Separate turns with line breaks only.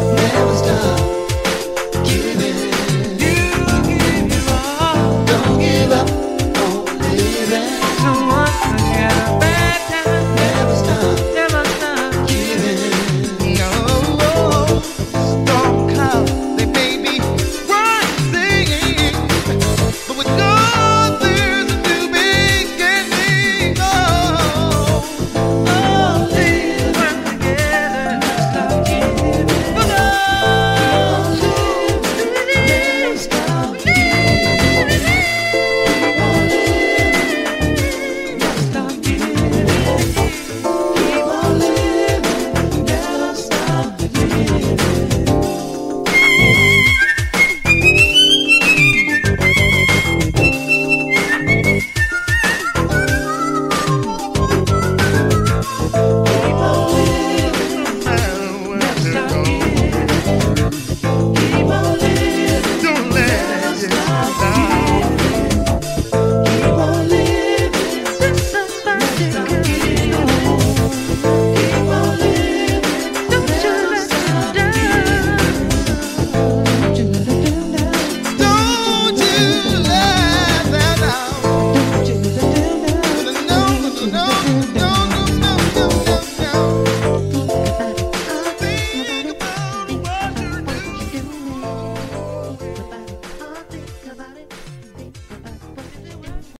never was done.